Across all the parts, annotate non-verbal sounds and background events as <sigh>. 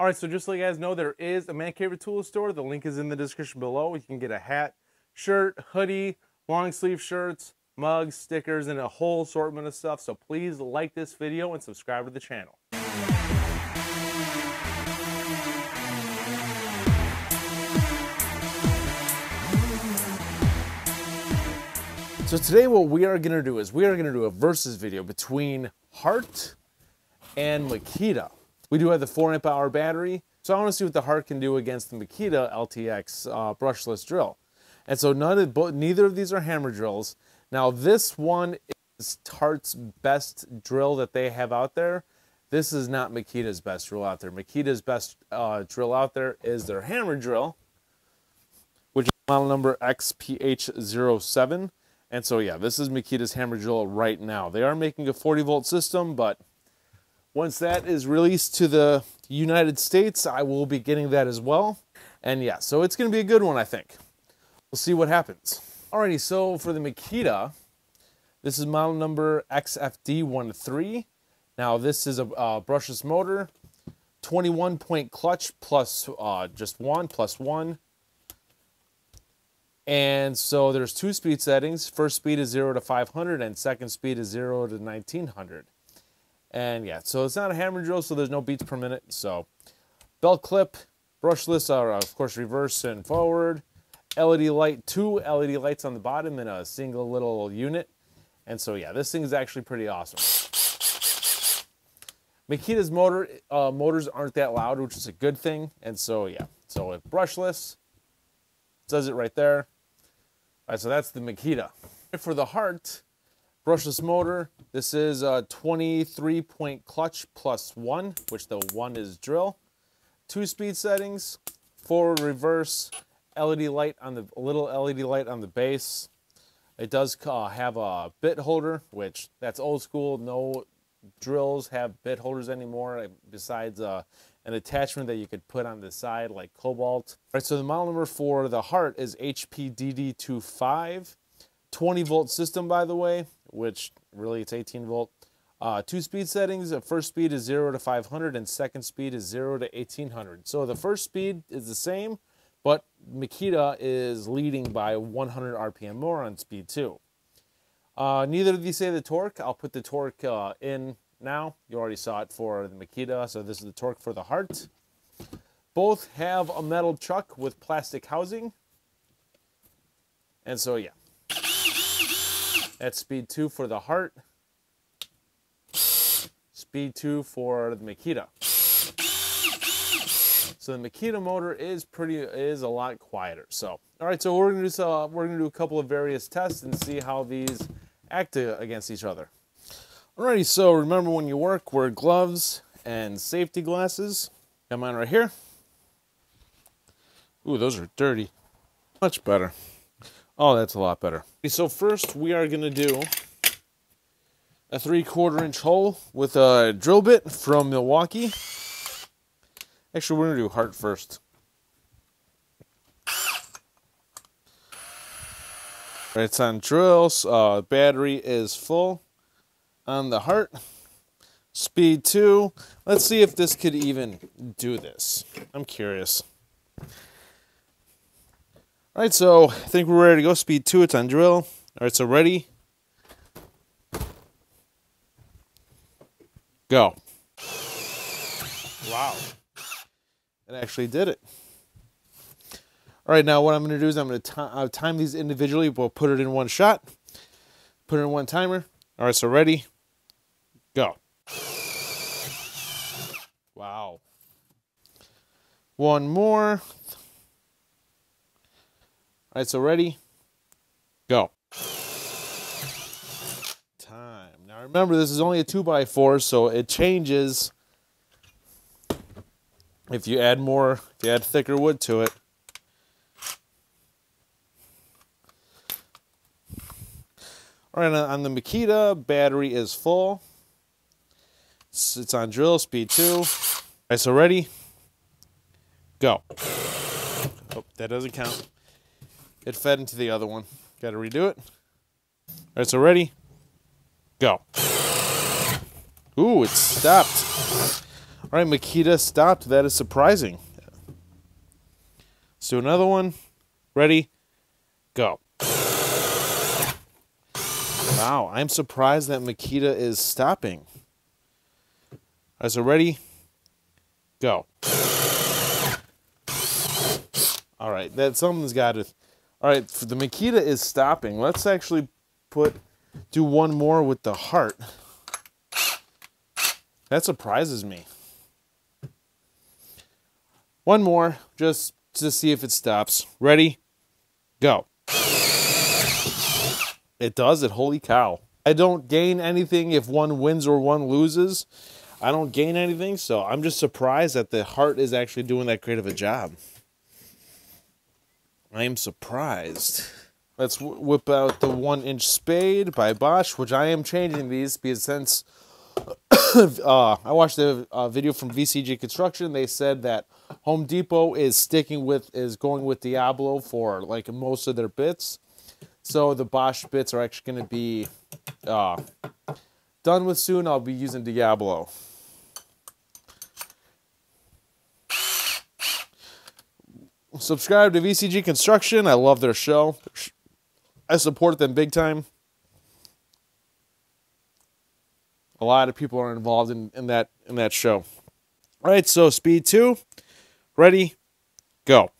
All right, so just so you guys know, there is a Man Caver Tool store. The link is in the description below. You can get a hat, shirt, hoodie, long sleeve shirts, mugs, stickers, and a whole assortment of stuff. So please like this video and subscribe to the channel. So today what we are to do is we are to do a versus video between Hart and Makita. We do have the 4 amp hour battery, so I want to see what the Hart can do against the Makita LTX uh, brushless drill. And so none of, both, neither of these are hammer drills. Now this one is Hart's best drill that they have out there. This is not Makita's best drill out there. Makita's best uh, drill out there is their hammer drill, which is model number XPH07. And so yeah, this is Makita's hammer drill right now. They are making a 40 volt system, but once that is released to the United States, I will be getting that as well. And yeah, so it's going to be a good one, I think. We'll see what happens. Alrighty, so for the Makita, this is model number XFD13. Now this is a uh, brushless motor, 21 point clutch plus uh, just one, plus one. And so there's two speed settings. First speed is 0 to 500 and second speed is 0 to 1900. And yeah, so it's not a hammer drill, so there's no beats per minute. So belt clip, brushless are of course reverse and forward. LED light, two LED lights on the bottom in a single little unit. And so yeah, this thing is actually pretty awesome. Makita's motor uh, motors aren't that loud, which is a good thing. And so yeah, so if brushless, does it right there. All right, so that's the Makita. For the Hart, brushless motor, this is a 23 point clutch plus one, which the one is drill. Two speed settings, forward, reverse, LED light on the little LED light on the base. It does uh, have a bit holder, which that's old school. No drills have bit holders anymore besides uh, an attachment that you could put on the side like Kobalt. All right, so the model number for the Hart is HPDD25. 20 volt system, by the way, which really it's 18 volt. Uh, two speed settings. The first speed is 0 to 500 and second speed is 0 to 1800. So the first speed is the same, but Makita is leading by 100 RPM more on speed 2. Uh, neither of these say the torque. I'll put the torque uh, in now. You already saw it for the Makita, so this is the torque for the Hart. Both have a metal chuck with plastic housing. And so, yeah. That's speed 2 for the Hart. Speed 2 for the Makita. So the Makita motor is pretty is a lot quieter. So all right, so we're gonna do so, we're gonna do a couple of various tests and see how these act against each other. Alrighty, so remember when you work, wear gloves and safety glasses. Got mine right here. Ooh, those are dirty. Much better. Oh, that's a lot better. So first we are going to do a three quarter inch hole with a drill bit from Milwaukee. Actually, we're to do Hart first. It's on drills. Uh, battery is full on the Hart. Speed 2. Let's see if this could even do this. I'm curious. All right, so I think we're ready to go. Speed 2, it's on drill. All right, so ready? Go. Wow. It actually did it. All right, now what I'm going to do is I'm going to uh, time these individually. We'll put it in one shot, put it in one timer. All right, so ready? Go. Wow. One more. All right, so ready? Go. Time. Now remember, this is only a 2x4, so it changes if you add more, if you add thicker wood to it. All right, on the Makita, battery is full. It's on drill, speed 2. All right, so ready? Go. Oh, that doesn't count. It fed into the other one. Got to redo it. All right, so ready? Go. Ooh, it stopped. All right, Makita stopped. That is surprising. Let's do another one. Ready? Go. Wow, I'm surprised that Makita is stopping. All right, so ready? Go. All right, that something's got to. All right, the Makita is stopping. Let's actually put do one more with the Hart. That surprises me. One more, just to see if it stops. Ready? Go. It does it. Holy cow. I don't gain anything if one wins or one loses. I don't gain anything, so I'm just surprised that the Hart is actually doing that great of a job. I am surprised. Let's whip out the one inch spade by Bosch, which I am changing these because since <coughs> uh, I watched a uh, video from VCG Construction, they said that Home Depot is sticking with, is going with Diablo for like most of their bits. So the Bosch bits are actually going to be uh, done with soon. I'll be using Diablo. Subscribe to VCG Construction. I love their show. I support them big time. A lot of people are involved in, in that in that show. All right, so speed two, ready, go.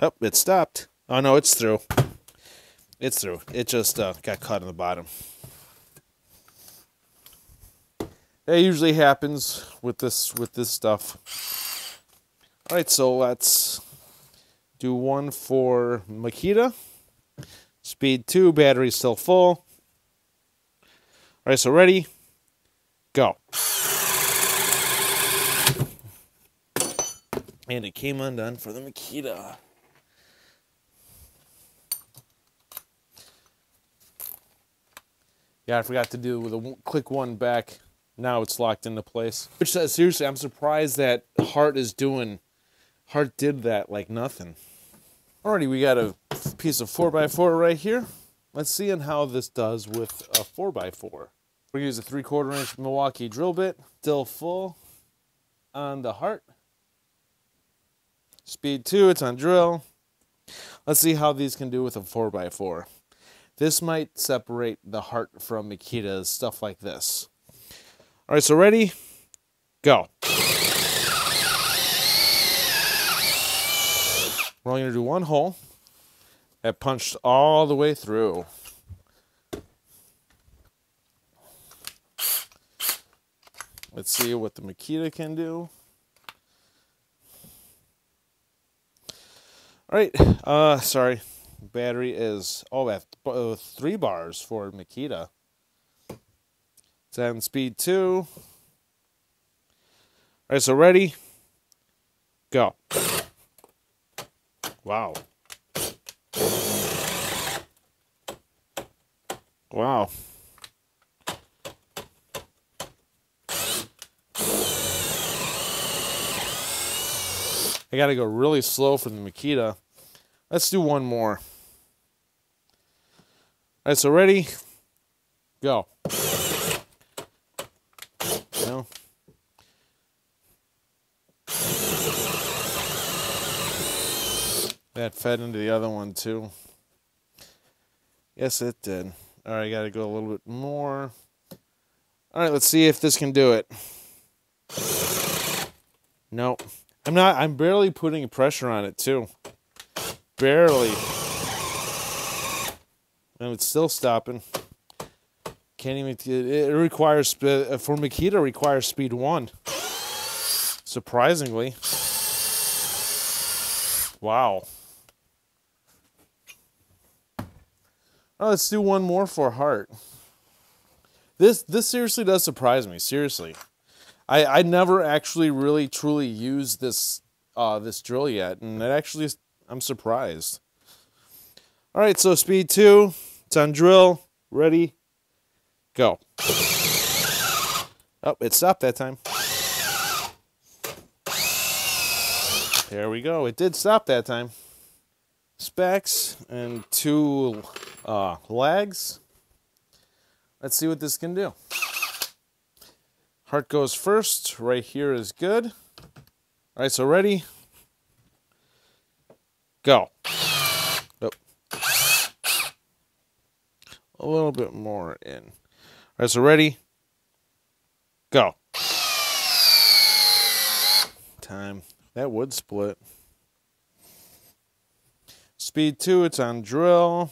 Oh, it stopped. Oh no, it's through. It's through. It just uh, got caught in the bottom. That usually happens with this with this stuff. All right, so let's do one for Makita. Speed two, battery still full. All right, so ready, go. And it came undone for the Makita. Yeah, I forgot to do with a click one back. Now it's locked into place. Which uh, seriously, I'm surprised that Hart is doing. Hart did that like nothing. Alrighty, we got a piece of 4x4 right here. Let's see how this does with a 4x4. We're gonna use a 3 quarter inch Milwaukee drill bit. Still full on the Hart. Speed 2, it's on drill. Let's see how these can do with a 4x4. This might separate the Hart from Makita's, stuff like this. All right, so ready? Go. We're only going to do one hole. That punched all the way through. Let's see what the Makita can do. All right, uh, sorry battery is oh at uh, three bars for Makita. Ten speed two. All right, so ready, go. Wow. Wow. I got to go really slow for the Makita. Let's do one more. All right, so ready? Go. No. That fed into the other one too. Yes, it did. All right, I got to go a little bit more. All right, let's see if this can do it. No, I'm not. I'm barely putting pressure on it too. Barely. And it's still stopping. Can't even. It requires uh, for Makita requires speed one. Surprisingly. Wow. Oh, let's do one more for Hart. This this seriously does surprise me. Seriously, I I never actually really truly used this uh this drill yet, and it actually I'm surprised. All right, so speed two. It's on drill. Ready. Go. Oh, it stopped that time. There we go. It did stop that time. Spax and two uh, lags. Let's see what this can do. Hart goes first. Right here is good. All right, so ready? Go. Oh. A little bit more in. All right, so ready? Go. Time. That would split. Speed 2, it's on drill.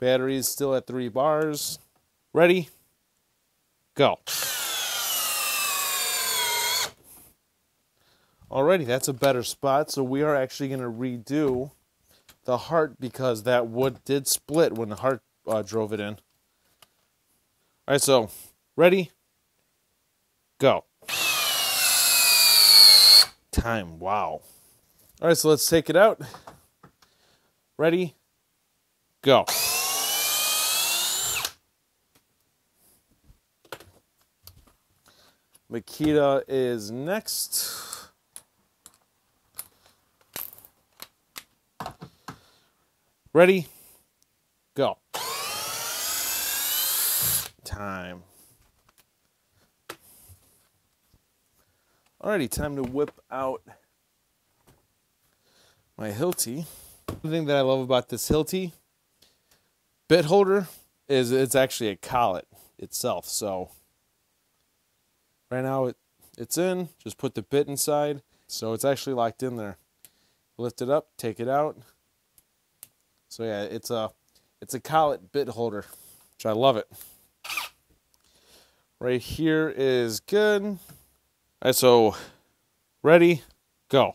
Battery is still at 3 bars. Ready? Go. Alrighty, that's a better spot. So we are actually going to redo the Hart because that wood did split when the Hart uh, drove it in. All right, so ready? Go. Time, wow. All right, so let's take it out. Ready? Go. Makita is next. Ready? Go. Time. Alrighty, time to whip out my Hilti. The thing that I love about this Hilti bit holder is it's actually a collet itself. So right now it, it's in, just put the bit inside. So it's actually locked in there. Lift it up, take it out, so yeah, it's a it's a collet bit holder, which I love it. Right here is good. All right, so ready, go.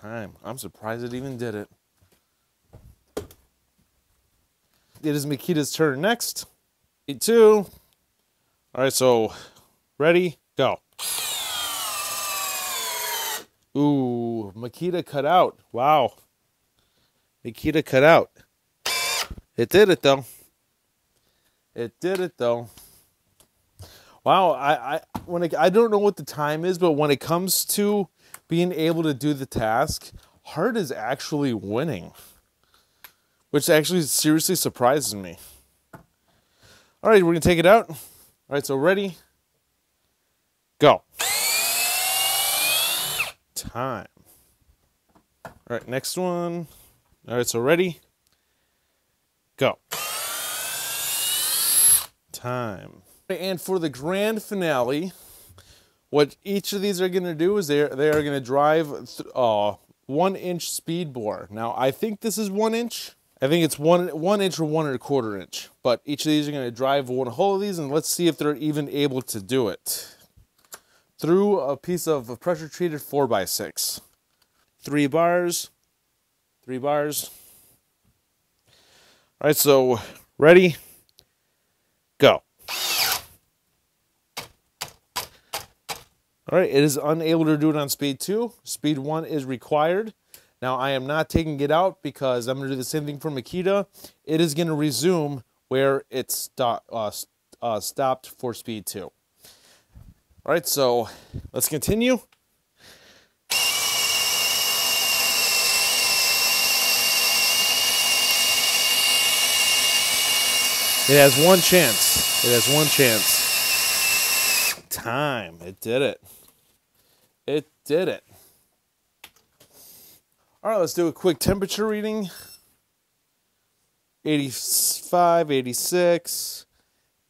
Time. I'm surprised it even did it. It is Makita's turn next. Two. All right, so ready, go. Ooh, Makita cut out. Wow. Makita cut out. It did it though. It did it though. Wow, I I when it, I don't know what the time is, but when it comes to being able to do the task, Hart is actually winning. Which actually seriously surprises me. All right, we're to take it out. All right, so ready? Go time. All right, next one. All right, so ready? Go. Time. And for the grand finale, what each of these are going to do is they they are going to drive uh, one inch speed bore. Now I think this is one inch. I think it's one one inch or one and a quarter inch. But each of these are going to drive one hole of these, and let's see if they're even able to do it through a piece of pressure treated four by six. Three bars, three bars. All right, so ready, go. All right, it is unable to do it on speed two. Speed one is required. Now I am not taking it out because I'm to do the same thing for Makita. It is going to resume where it sto uh, uh, stopped for speed two. All right, so let's continue. It has one chance. It has one chance. Time. It did it. Did it. All right, let's do a quick temperature reading 85, 86,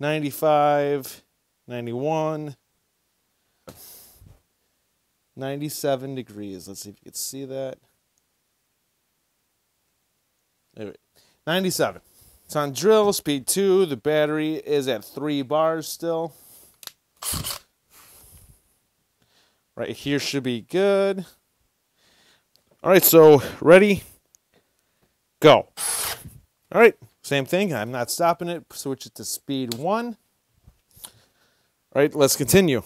95, 91. 97 degrees. Let's see if you can see that. Anyway, 97. It's on drill, speed 2. The battery is at 3 bars still. Right here should be good. All right, so ready? Go. All right, same thing. I'm not stopping it. Switch it to speed 1. All right, let's continue.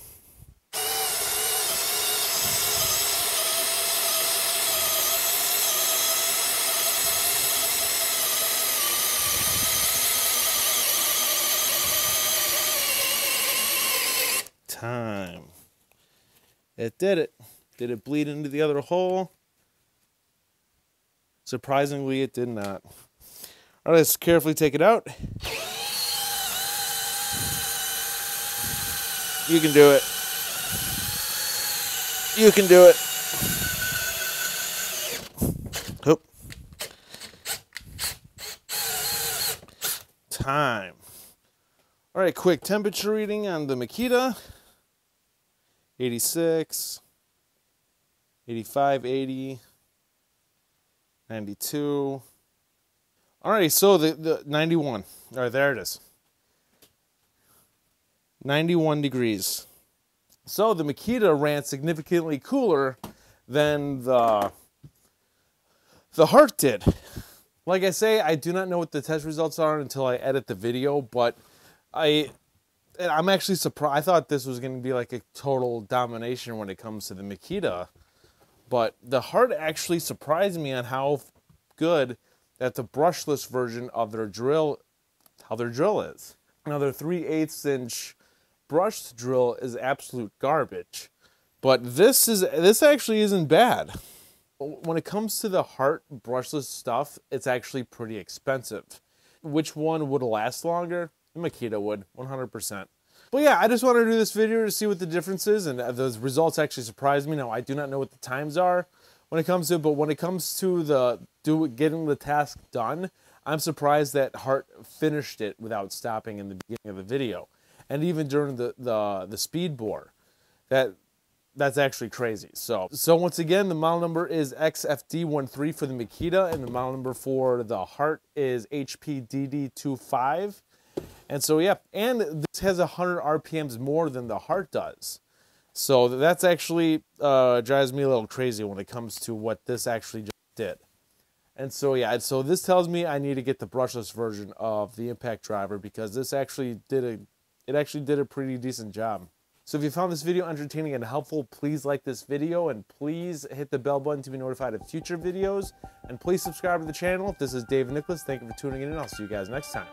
time. It did it. Did it bleed into the other hole? Surprisingly, it did not. All right, let's carefully take it out. You can do it. You can do it. Oop. Time. All right, quick temperature reading on the Makita. 86, 85, 80, 92. All right, so the, the 91. All right, there it is. 91 degrees. So the Makita ran significantly cooler than the the Hart did. Like I say, I do not know what the test results are until I edit the video, but I I'm actually surprised. I thought this was going to be like a total domination when it comes to the Makita, but the Hart actually surprised me on how good that the brushless version of their drill, how their drill is. Now their 3 8 inch brushed drill is absolute garbage. But this is this actually isn't bad. When it comes to the Hart brushless stuff, it's actually pretty expensive. Which one would last longer? Makita would, 100%. But yeah, I just wanted to do this video to see what the difference is, and uh, those results actually surprised me. Now, I do not know what the times are when it comes to but when it comes to the do getting the task done, I'm surprised that Hart finished it without stopping in the beginning of the video and even during the the the speed bore. That that's actually crazy. So so once again, the model number is XFD13 for the Makita, and the model number for the Hart is HPDD25. And so yeah, and this has 100 RPMs more than the Hart does. So that's actually uh, drives me a little crazy when it comes to what this actually just did. And so yeah, so this tells me I need to get the brushless version of the impact driver because this actually did a it actually did a pretty decent job. So if you found this video entertaining and helpful, please like this video and please hit the bell button to be notified of future videos. And please subscribe to the channel. This is Dave Nicklas. Thank you for tuning in and I'll see you guys next time.